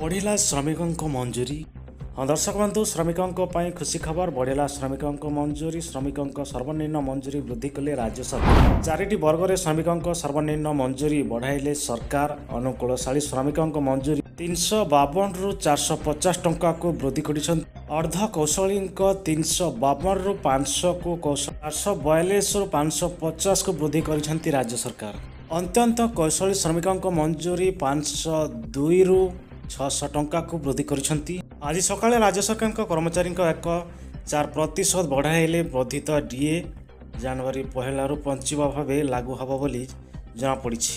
ବଢ଼ିଲା ଶ୍ରମିକଙ୍କ ମଞ୍ଜୁରୀ। ହଁ ଦର୍ଶକ ବନ୍ଧୁ ଶ୍ରମିକଙ୍କ ପାଇଁ ଖୁସି ଖବର ବଢ଼ିଲା ଶ୍ରମିକଙ୍କ ମଞ୍ଜୁରୀ ଶ୍ରମିକଙ୍କ ସର୍ବନିମ୍ନ ମଞ୍ଜୁରୀ ବୃଦ୍ଧି କଲେ ରାଜ୍ୟ ସରକାର। ଚାରିଟି ବର୍ଗରେ ଶ୍ରମିକଙ୍କ ସର୍ବନିମ୍ନ ମଞ୍ଜୁରୀ ବଢ଼ାଇଲେ ସରକାର। ଅନୁକୂଳଶାଳୀ ଶ୍ରମିକଙ୍କ ମଞ୍ଜୁରୀ ତିନିଶହ ବାବନରୁ ଚାରିଶହ ପଚାଶ ଟଙ୍କାକୁ ବୃଦ୍ଧି କରିଛନ୍ତି। ଅର୍ଦ୍ଧ କୌଶଳୀଙ୍କ ତିନିଶହ ବାବନରୁ ପାଞ୍ଚଶହକୁ କୌଶଳ ଚାରିଶହ ବୟାଳିଶରୁ ପାଞ୍ଚଶହ ପଚାଶକୁ ବୃଦ୍ଧି କରିଛନ୍ତି ରାଜ୍ୟ ସରକାର। ଅତ୍ୟନ୍ତ କୌଶଳୀ ଶ୍ରମିକଙ୍କ ମଞ୍ଜୁରୀ ପାଞ୍ଚଶହ ଦୁଇରୁ ଛଅଶହ ଟଙ୍କାକୁ ବୃଦ୍ଧି କରିଛନ୍ତି। ଆଜି ସକାଳେ ରାଜ୍ୟ ସରକାରଙ୍କ କର୍ମଚାରୀଙ୍କ ଏକ ଚାର ପ୍ରତିଶତ ବଢ଼ାଇଲେ ବର୍ଦ୍ଧିତ ଡିଏ ଜାନୁଆରୀ ପହିଲାରୁ ପଞ୍ଚିବ ଭାବେ ଲାଗୁ ହେବ ବୋଲି ଜଣାପଡ଼ିଛି।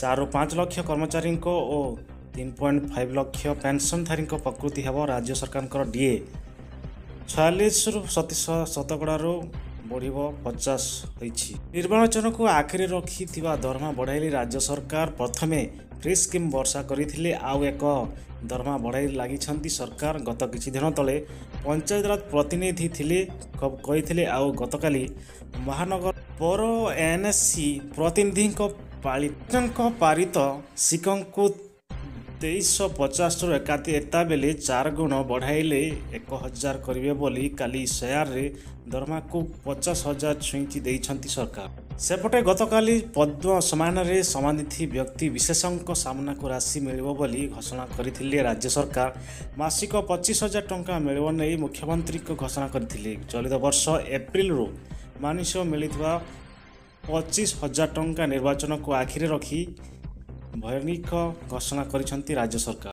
ଚାରିରୁ ପାଞ୍ଚ ଲକ୍ଷ କର୍ମଚାରୀଙ୍କ ଓ ତିନି ପଏଣ୍ଟ ଫାଇଭ ଲକ୍ଷ ପେନ୍ସନଧାରୀଙ୍କ ପ୍ରକୃତି ହେବ ରାଜ୍ୟ ସରକାରଙ୍କର ଡିଏ। ଛୟାଳିଶରୁ ସତୀଶ ଶତକଡ଼ାରୁ ବଢ଼ିବ ପଚାଶ ହୋଇଛି। ନିର୍ବାଚନକୁ ଆଖିରେ ରଖିଥିବା ଦରମା ବଢ଼ାଇଲେ ରାଜ୍ୟ ସରକାର। ପ୍ରଥମେ ଫ୍ରି ସ୍କିମ୍ ବର୍ଷା କରିଥିଲେ ଆଉ ଏକ ଦରମା ବଢ଼ାଇ ଲାଗିଛନ୍ତି ସରକାର। ଗତ କିଛି ଦିନ ତଳେ ପଞ୍ଚାୟତରାଜ ପ୍ରତିନିଧି ଥିଲେ କହିଥିଲେ ଆଉ ଗତକାଲି ମହାନଗର ପୌର ଏନ୍ଏସ୍ସି ପ୍ରତିନିଧିଙ୍କ ପାଳିତଙ୍କ ପାରିତ ଶିକଙ୍କୁ ତେଇଶଶହ ପଚାଶରୁ ଏକାତି ଏତାବେଳେ ଚାର ଗୁଣ ବଢ଼ାଇଲେ ଏକ ହଜାର କରିବେ ବୋଲି କାଲି ସେୟାରରେ ଦରମାକୁ ପଚାଶ ହଜାର ଛୁଇଁଚି ଦେଇଛନ୍ତି ସରକାର। ସେପଟେ ଗତକାଲି ପଦ୍ମ ସମ୍ମାନରେ ସମ୍ମାନିତ ବ୍ୟକ୍ତି ବିଶେଷଙ୍କ ସାମ୍ନାକୁ ରାଶି ମିଳିବ ବୋଲି ଘୋଷଣା କରିଥିଲେ ରାଜ୍ୟ ସରକାର। ମାସିକ ପଚିଶ ହଜାର ଟଙ୍କା ମିଳିବ ନେଇ ମୁଖ୍ୟମନ୍ତ୍ରୀଙ୍କ ଘୋଷଣା କରିଥିଲେ। ଚଳିତ ବର୍ଷ ଏପ୍ରିଲରୁ ମାନିଷ ମିଳିଥିବା ପଚିଶ ହଜାର ଟଙ୍କା ନିର୍ବାଚନକୁ ଆଖିରେ ରଖି ଭୟନିକ ଘୋଷଣା କରିଛନ୍ତି ରାଜ୍ୟ ସରକାର।